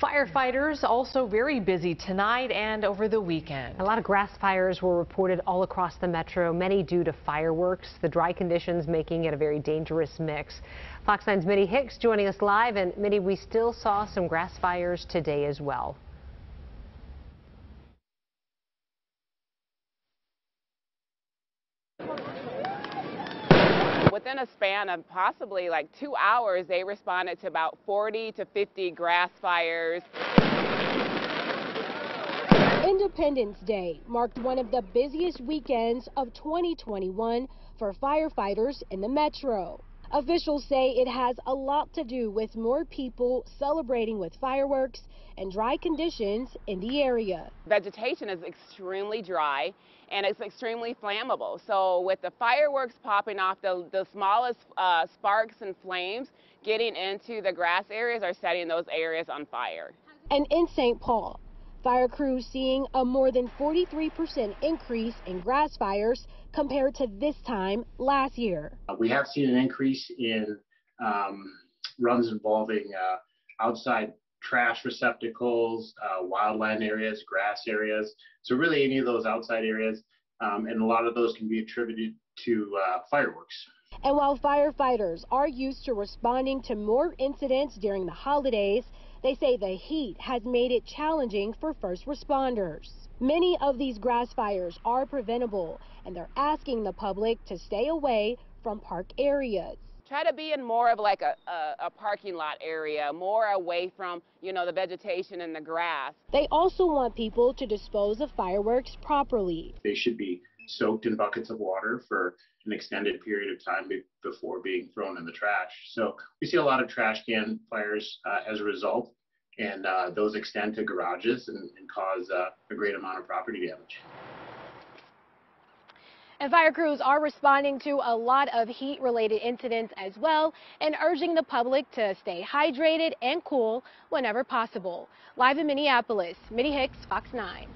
Firefighters also very busy tonight and over the weekend. A lot of grass fires were reported all across the metro, many due to fireworks. The dry conditions making it a very dangerous mix. Fox 9's Mitty Hicks joining us live. And Mitty, we still saw some grass fires today as well. Within a span of possibly like two hours, they responded to about 40 to 50 grass fires. Independence Day marked one of the busiest weekends of 2021 for firefighters in the metro. Officials say it has a lot to do with more people celebrating with fireworks and dry conditions in the area. Vegetation is extremely dry and it's extremely flammable. So with the fireworks popping off, the, the smallest uh, sparks and flames getting into the grass areas are setting those areas on fire. And in St. Paul, fire crews seeing a more than 43% increase in grass fires compared to this time last year. Uh, we have seen an increase in um, runs involving uh, outside trash receptacles, uh, wildland areas, grass areas. So really any of those outside areas, um, and a lot of those can be attributed to uh, fireworks. And while firefighters are used to responding to more incidents during the holidays, they say the heat has made it challenging for first responders. Many of these grass fires are preventable, and they're asking the public to stay away from park areas try to be in more of like a, a, a, parking lot area, more away from, you know, the vegetation and the grass. They also want people to dispose of fireworks properly. They should be soaked in buckets of water for an extended period of time be before being thrown in the trash. So we see a lot of trash can fires uh, as a result, and uh, those extend to garages and, and cause uh, a great amount of property damage. And fire crews are responding to a lot of heat related incidents as well and urging the public to stay hydrated and cool whenever possible. Live in Minneapolis, Mitty Hicks, Fox 9.